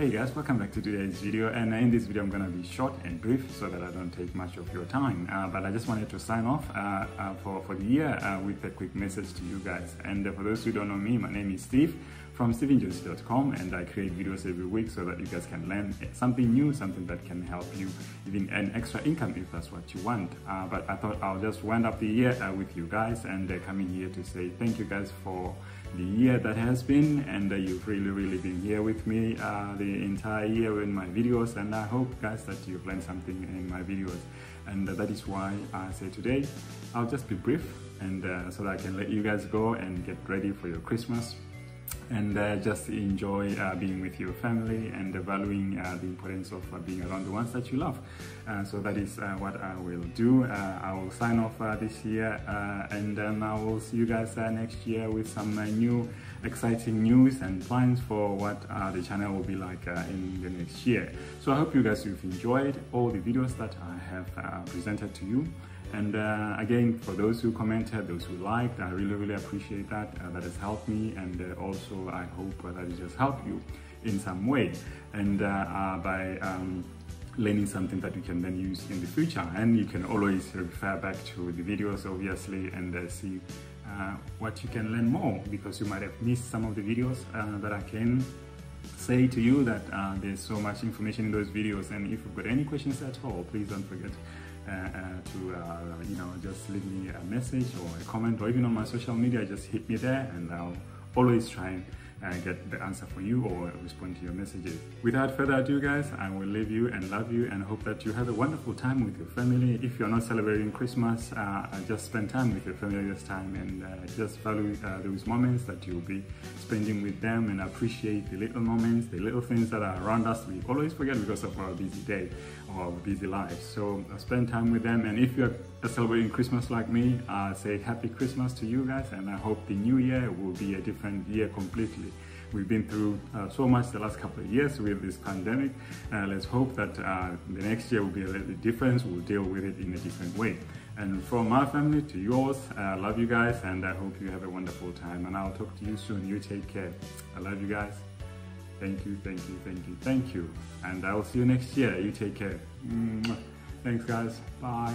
Hey guys, welcome back to today's video and in this video I'm gonna be short and brief so that I don't take much of your time uh, but I just wanted to sign off uh, uh, for, for the year uh, with a quick message to you guys and uh, for those who don't know me, my name is Steve from stephenjohnsy.com and I create videos every week so that you guys can learn something new, something that can help you even earn extra income if that's what you want. Uh, but I thought I'll just wind up the year with you guys and coming here to say thank you guys for the year that has been and uh, you've really really been here with me uh, the entire year in my videos. And I hope guys that you've learned something in my videos. And uh, that is why I say today I'll just be brief and uh, so that I can let you guys go and get ready for your Christmas and uh, just enjoy uh, being with your family and valuing uh, the importance of uh, being around the ones that you love. Uh, so that is what I will do. I will sign off this year and then I will see you guys next year with some new exciting news and plans for what the channel will be like in the next year. So I hope you guys have enjoyed all the videos that I have presented to you. And uh, again, for those who commented, those who liked, I really, really appreciate that. Uh, that has helped me. And uh, also, I hope that it has helped you in some way. And uh, uh, by um, learning something that you can then use in the future. And you can always refer back to the videos, obviously, and uh, see what you can learn more because you might have missed some of the videos that I can say to you that there's so much information in those videos. And if you've got any questions at all, please don't forget to uh, you know just leave me a message or a comment or even on my social media just hit me there and I'll always try and uh, get the answer for you or respond to your messages. Without further ado guys, I will leave you and love you and hope that you have a wonderful time with your family. If you're not celebrating Christmas, uh, just spend time with your family this time and uh, just value uh, those moments that you'll be spending with them and appreciate the little moments, the little things that are around us. We always forget because of our busy day or busy lives. So uh, spend time with them and if you're celebrating Christmas like me, uh, say happy Christmas to you guys and I hope the new year will be a different year completely. We've been through uh, so much the last couple of years with this pandemic. Uh, let's hope that uh, the next year will be a little different. We'll deal with it in a different way. And from my family to yours, I love you guys and I hope you have a wonderful time. And I'll talk to you soon. You take care. I love you guys. Thank you, thank you, thank you, thank you. And I will see you next year. You take care. Thanks, guys. Bye.